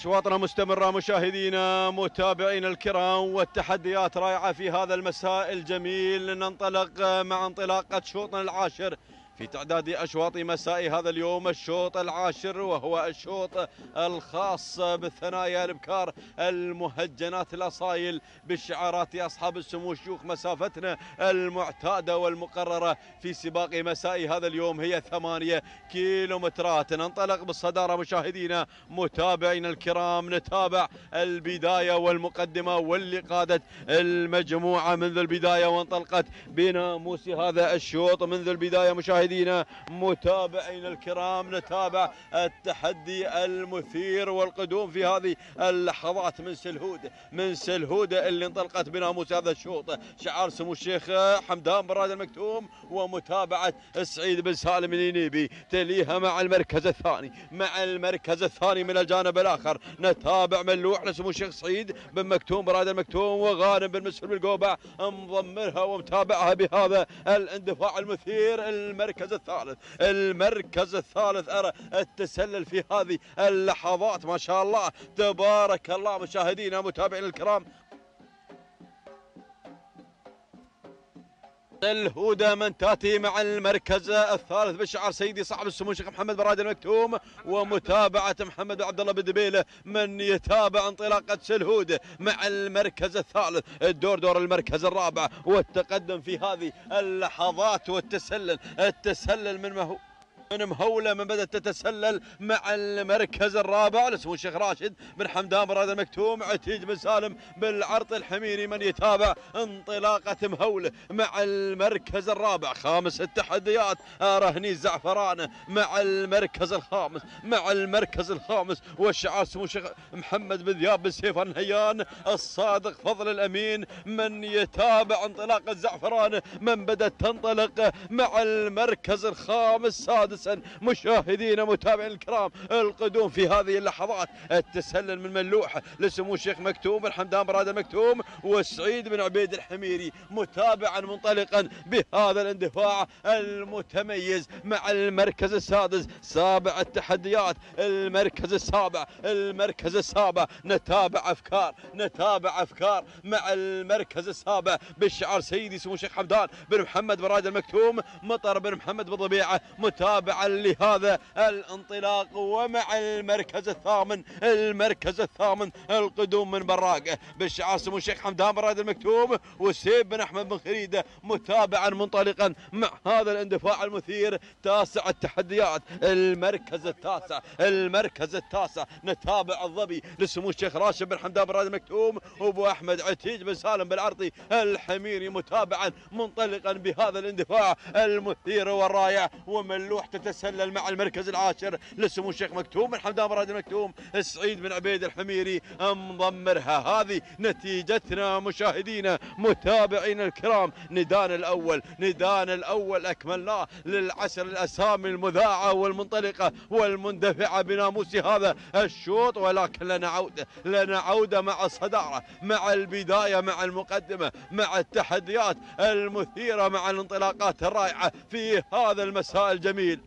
أشواطنا مستمرة مشاهدينا متابعينا الكرام والتحديات رائعة في هذا المساء الجميل. ننطلق مع انطلاقة شوطنا العاشر في تعداد أشواط مساء هذا اليوم الشوط العاشر وهو الشوط الخاص بالثنايا الأبكار المهجنات الأصايل بالشعارات أصحاب السمو شيوخ مسافتنا المعتادة والمقررة في سباق مساء هذا اليوم. هي ثمانية كيلومترات. ننطلق بالصدارة مشاهدينا متابعينا الكرام نتابع البداية والمقدمة واللي قادت المجموعة منذ البداية وانطلقت بناموس هذا الشوط. منذ البداية مشاهدينا مشاهدينا متابعينا الكرام نتابع التحدي المثير والقدوم في هذه اللحظات. من سلهود من سلهود اللي انطلقت بناموس هذا الشوط. شعار سمو الشيخ حمدان براد المكتوم ومتابعة سعيد بن سالم الينيبي تليها مع المركز الثاني مع المركز الثاني من الجانب الآخر. نتابع ملوح لسمو الشيخ سعيد بن مكتوم براد المكتوم وغانم بن مسلم القوبع مضمرها ومتابعها بهذا الاندفاع المثير المركز المركز الثالث. المركز الثالث أرى التسلل في هذه اللحظات ما شاء الله. تبارك الله مشاهدينا متابعينا الكرام الهدى من تأتي مع المركز الثالث بشعار سيدي صاحب السمو الشيخ محمد براد المكتوم ومتابعة محمد عبد الله بدبيله من يتابع انطلاقة سلهود مع المركز الثالث. الدور دور المركز الرابع والتقدم في هذه اللحظات والتسلل التسلل من مهو من مهولة من بدأت تتسلل مع المركز الرابع لسمو الشيخ راشد بن حمدان براد المكتوم عتيج بن سالم بالعرض الحميري من يتابع انطلاقة مهولة مع المركز الرابع. خامس التحديات رهني الزعفران مع المركز الخامس مع المركز الخامس. والشعار سمو الشيخ محمد بن ذياب بن سيف النهيان الصادق فضل الأمين من يتابع انطلاق الزعفران من بدأت تنطلق مع المركز الخامس سادس حسن مشاهدينا متابعين الكرام القدوم في هذه اللحظات. التسلل من ملوح لسمو الشيخ مكتوم الحمدان براد مكتوم والسعيد بن عبيد الحميري متابعا منطلقا بهذا الاندفاع المتميز مع المركز السادس سابع التحديات المركز السابع المركز السابع. نتابع أفكار نتابع أفكار مع المركز السابع. بالشعار سيدي سمو الشيخ حمدان بن محمد براد المكتوم مطر بن محمد بن ضبيعه متابع لهذا الانطلاق ومع المركز الثامن المركز الثامن القدوم من براقه بالشعار سمو الشيخ حمدان براد المكتوم وسيب بن أحمد بن خريده متابعا منطلقا مع هذا الاندفاع المثير. تاسع التحديات المركز التاسع المركز التاسع. نتابع الظبي لسمو الشيخ راشد بن حمدان براد المكتوم. وابو أحمد عتيج بن سالم بالعرضي الحميري متابعا منطلقا بهذا الاندفاع المثير والرائع. وملوح تتسلل مع المركز العاشر لسمو الشيخ مكتوم بن حمدان براد المكتوم السعيد بن عبيد الحميري مضمرها هذه نتيجتنا مشاهدينا متابعينا الكرام. ندان الأول ندان الأول اكملناه للعشر الأسامي المذاعة والمنطلقة والمندفعة بناموس هذا الشوط. ولكن لنا عوده لنا عوده مع الصدارة مع البداية مع المقدمة مع التحديات المثيرة مع الانطلاقات الرائعة في هذا المساء الجميل.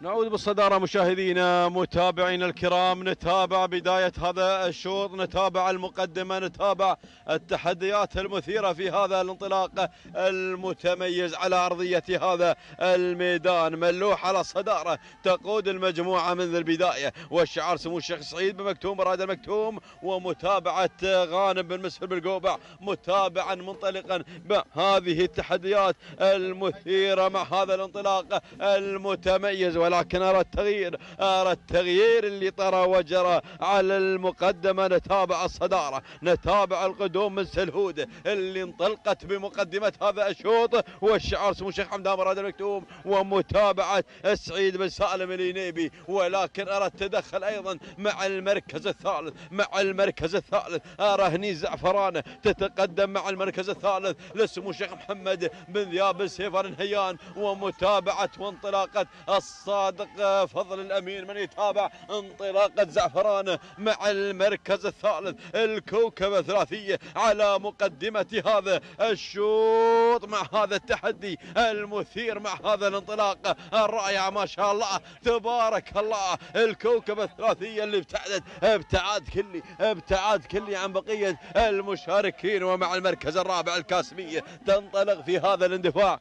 نعود بالصدارة مشاهدينا متابعينا الكرام نتابع بداية هذا الشوط نتابع المقدمة نتابع التحديات المثيرة في هذا الانطلاق المتميز على أرضية هذا الميدان. ملوح على الصدارة تقود المجموعة منذ البداية. والشعار سمو الشيخ سعيد بمكتوم براد المكتوم ومتابعة غانم بن مسفر بالقوبع متابعا منطلقا بهذه التحديات المثيرة مع هذا الانطلاق المتميز. ولكن أرى التغيير أرى التغيير اللي طرى وجرى على المقدمة. نتابع الصدارة نتابع القدوم من سلهود اللي انطلقت بمقدمة هذا الشوط. والشعار سمو الشيخ حمدان مراد المكتوم ومتابعة سعيد بن سالم الينيبي ولكن أرى التدخل أيضا مع المركز الثالث مع المركز الثالث. أرى هني زعفران تتقدم مع المركز الثالث لسمو الشيخ محمد بن ذياب السيفر الهيان. ومتابعة وانطلاقة الصادق صادق فضل الأمين من يتابع انطلاقه زعفران مع المركز الثالث. الكوكبه ثلاثيه على مقدمة هذا الشوط مع هذا التحدي المثير مع هذا الانطلاق. الرائع ما شاء الله. تبارك الله. الكوكبه الثلاثيه اللي ابتعدت ابتعاد كلي ابتعاد كلي عن بقية المشاركين. ومع المركز الرابع الكاسمية تنطلق في هذا الاندفاع.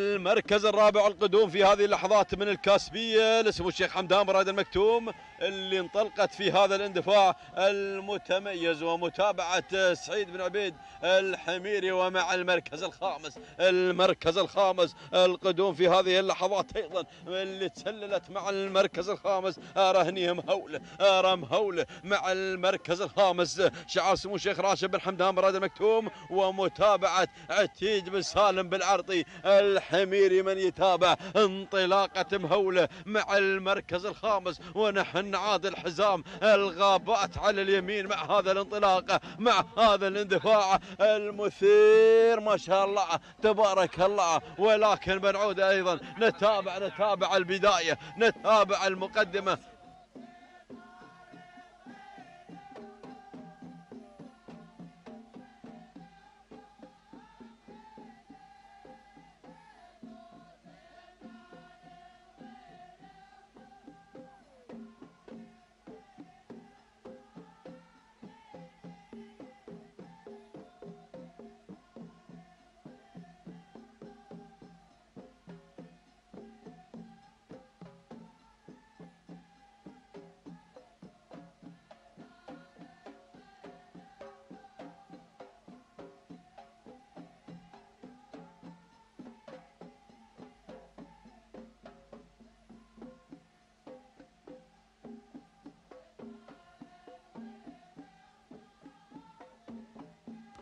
المركز الرابع القدوم في هذه اللحظات من الكاسبية لسمو الشيخ حمدان براد المكتوم. اللي انطلقت في هذا الاندفاع المتميز ومتابعة سعيد بن عبيد الحميري ومع المركز الخامس المركز الخامس القدوم في هذه اللحظات أيضا اللي تسللت مع المركز الخامس رهنيه مهولة أرى مهولة مع المركز الخامس. شعار سمو الشيخ راشد بن حمدان براد المكتوم ومتابعة عتيج بن سالم بالعرطي الحميري من يتابع انطلاقة مهولة مع المركز الخامس ونحن عاد الحزام الغابات على اليمين مع هذا الانطلاق مع هذا الاندفاع. المثير ما شاء الله تبارك الله. ولكن بنعود أيضا نتابع نتابع البداية نتابع المقدمة.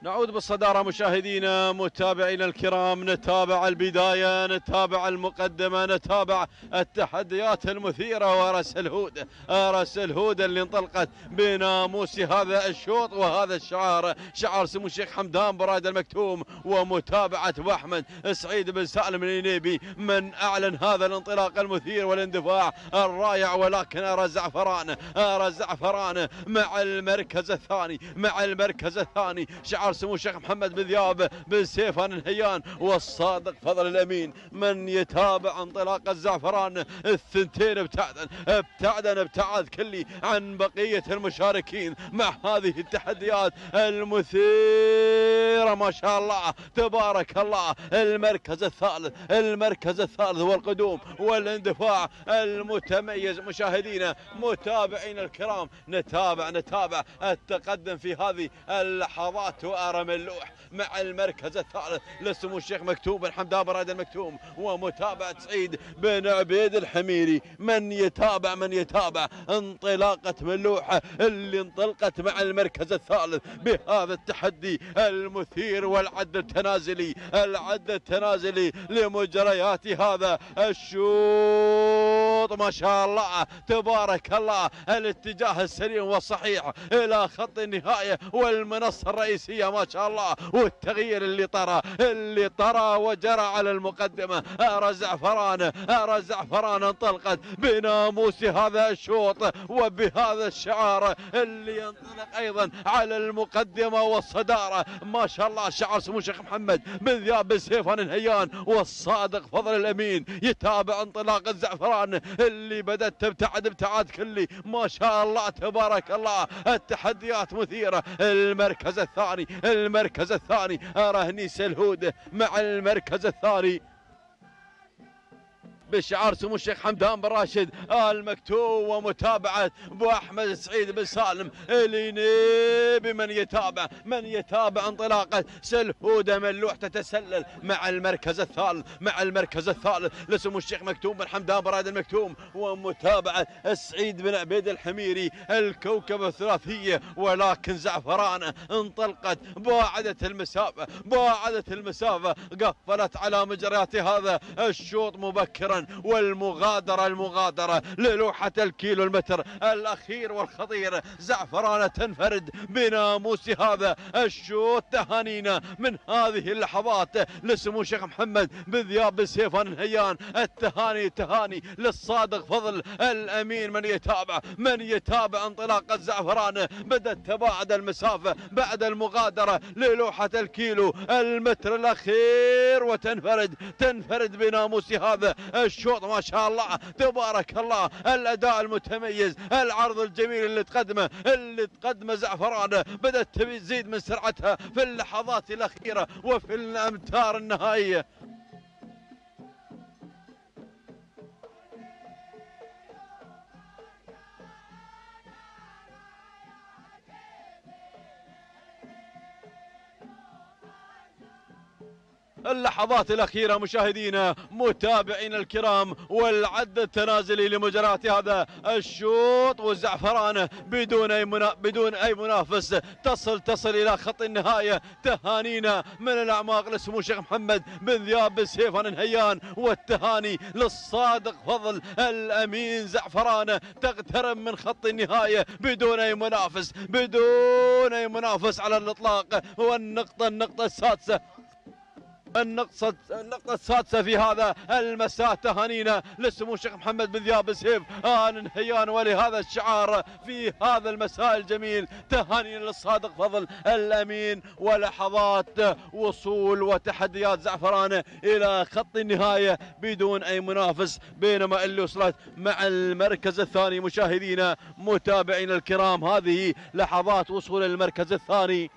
نعود بالصدارة مشاهدينا متابعينا الكرام نتابع البداية نتابع المقدمة نتابع التحديات المثيرة. ورس الهود رس الهود اللي انطلقت بناموس هذا الشوط وهذا الشعار. شعار سمو الشيخ حمدان براد المكتوم ومتابعة احمد سعيد بن سالم الينيبي من أعلن هذا الانطلاق المثير والاندفاع الرائع ولكن ارى زعفران ارى زعفران مع المركز الثاني مع المركز الثاني. شعار سمو الشيخ محمد بن ذياب بن سيفان الهيان والصادق فضل الأمين. من يتابع انطلاق الزعفران الثنتين ابتعدا ابتعدا ابتعاد كلي عن بقية المشاركين مع هذه التحديات المثيرة. ما شاء الله تبارك الله المركز الثالث المركز الثالث والقدوم والاندفاع المتميز. مشاهدينا متابعين الكرام نتابع نتابع التقدم في هذه اللحظات. وارى ملوح مع المركز الثالث. لسمو الشيخ مكتوب بن حمدان براد المكتوم ومتابعة سعيد بن عبيد الحميري. من يتابع من يتابع؟ انطلاقة ملوحة اللي انطلقت مع المركز الثالث بهذا التحدي المثير والعد التنازلي. العد التنازلي لمجريات هذا الشوط. ما شاء الله. تبارك الله. الاتجاه السليم والصحيح إلى خط النهاية والمنصة الرئيسية. ما شاء الله والتغيير اللي طرى اللي طرى وجرى على المقدمة. أرى زعفران أرى زعفران انطلقت بناموس هذا الشوط وبهذا الشعار اللي ينطلق أيضا على المقدمة والصدارة. ما شاء الله شعار سمو الشيخ محمد بن ذياب بن سيفان الهيان والصادق فضل الأمين يتابع انطلاق الزعفران اللي بدأت تبتعد ابتعاد كلي. ما شاء الله تبارك الله التحديات مثيرة. المركز الثاني المركز الثاني. رهني سلهود مع المركز الثاني. بشعار سمو الشيخ حمدان بن راشد ال مكتوب ومتابعة أبو أحمد سعيد بن سالم اللي بمن يتابع من يتابع انطلاقة سلهوده ملوح تتسلل مع المركز الثالث مع المركز الثالث لسمو الشيخ مكتوم بن حمدان براد المكتوم ومتابعة السعيد بن عبيد الحميري الكوكب الثلاثية ولكن زعفران انطلقت باعدت المسافة باعدت المسافة قفلت على مجريات هذا الشوط مبكرا. والمغادرة المغادرة للوحة الكيلو المتر الأخير والخطير. زعفرانة تنفرد بناموس هذا الشوط تهانينا من هذه اللحظات. لسمو الشيخ محمد بن ذياب بن سيفان الهيان. التهاني تهاني للصادق فضل الأمين. من يتابع من يتابع انطلاق الزعفران. بدأت تباعد المسافة بعد المغادرة للوحة الكيلو المتر الأخير. وتنفرد تنفرد بناموس هذا الشوط ما شاء الله. تبارك الله. الأداء المتميز العرض الجميل اللي تقدمه اللي تقدمه زعفران. بدأت تزيد من سرعتها في اللحظات الأخيرة وفي الأمتار النهائية. اللحظات الأخيرة مشاهدينا متابعينا الكرام والعد التنازلي لمجرات هذا الشوط. والزعفران بدون أي بدون أي منافس. تصل تصل إلى خط النهاية. تهانينا من الأعماق لسمو الشيخ محمد بن ذياب بن سيفان الهيان. والتهاني للصادق فضل الأمين زعفران. تقترب من خط النهاية بدون أي منافس بدون أي منافس على الإطلاق. والنقطة النقطة السادسة النقطة النقطة السادسة في هذا المساء تهانينا لسمو الشيخ محمد بن ذياب سيف آن انهيان ولهذا الشعار في هذا المساء الجميل تهانينا للصادق فضل الأمين ولحظات وصول وتحديات زعفران إلى خط النهاية بدون أي منافس بينما اللي وصلت مع المركز الثاني مشاهدينا متابعينا الكرام هذه لحظات وصول المركز الثاني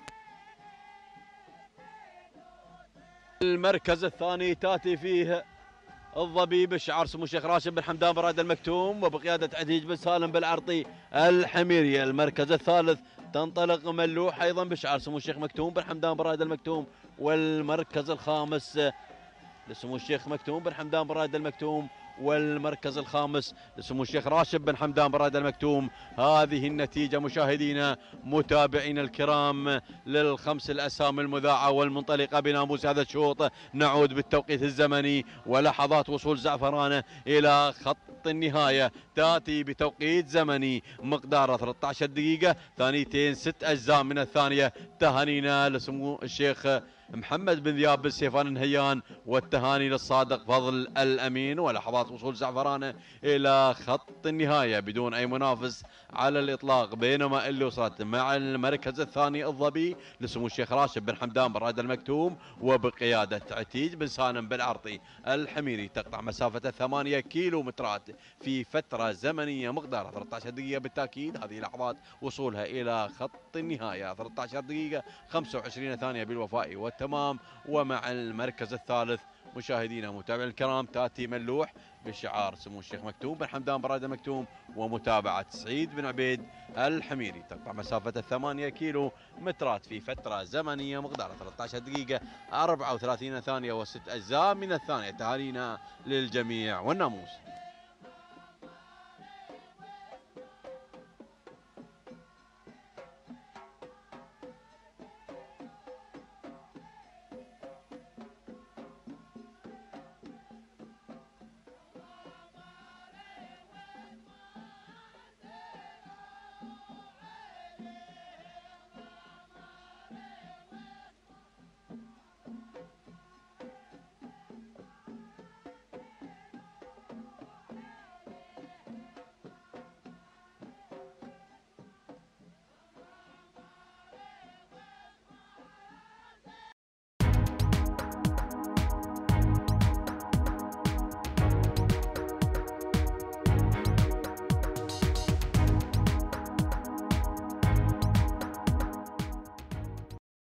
المركز الثاني تأتي فيه الضبيب شعار سمو الشيخ راشد بن حمدان براد المكتوم وبقيادة عديج بن سالم بالعرطي الحميري. المركز الثالث تنطلق ملوح أيضا بشعار سمو الشيخ مكتوم بن حمدان براد المكتوم والمركز الخامس لسمو الشيخ مكتوم بن حمدان براد المكتوم. والمركز الخامس لسمو الشيخ راشد بن حمدان براد المكتوم. هذه النتيجة مشاهدينا متابعينا الكرام للخمس الأسامي المذاعة والمنطلقة بناموس هذا الشوط. نعود بالتوقيت الزمني ولحظات وصول زعفرانة إلى خط النهاية. تأتي بتوقيت زمني مقداره 13 دقيقة ثانيتين ست أجزاء من الثانية. تهانينا لسمو الشيخ محمد بن ذياب بن سيفان النهيان والتهاني للصادق فضل الأمين ولحظات وصول زعفرانه إلى خط النهاية بدون أي منافس. على الإطلاق بينما اللي وصلت مع المركز الثاني الظبي لسمو الشيخ راشد بن حمدان براد المكتوم وبقيادة عتيج بن سالم بن عرطي الحميري تقطع مسافة 8 كيلو مترات في فترة زمنية مقدارها 13 دقيقة بالتأكيد. هذه لحظات وصولها إلى خط النهاية. 13 دقيقة 25 ثانية بالوفاء والتمام. ومع المركز الثالث مشاهدينا متابعينا الكرام تاتي ملوح بشعار سمو الشيخ مكتوم بن حمدان برادة مكتوم ومتابعة سعيد بن عبيد الحميري. تقطع مسافة 8 كيلو مترات في فترة زمنية مقدارها 13 دقيقة. 34 ثانية وست أجزاء من الثانية. تهانينا للجميع والناموس.